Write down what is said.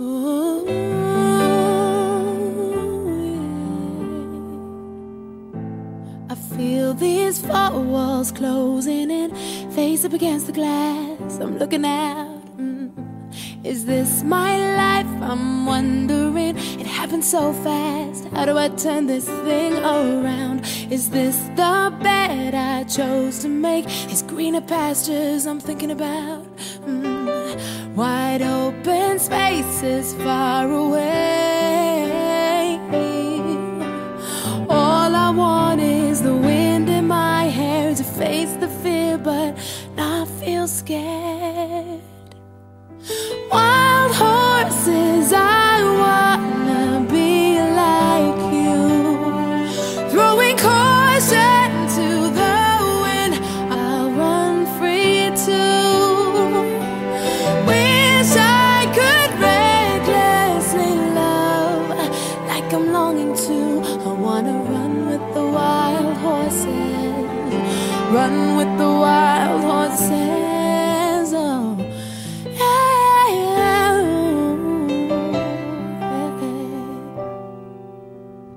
I feel these four walls closing in, face up against the glass. I'm looking out. Mm. Is this my life? I'm wondering. It happened so fast. How do I turn this thing around? Is this the bed I chose to make? Is greener pastures I'm thinking about? Wide open spaces far away. All I want is the wind in my hair to face the fear, but not feel scared. I wanna run with the wild horses, run with the wild horses.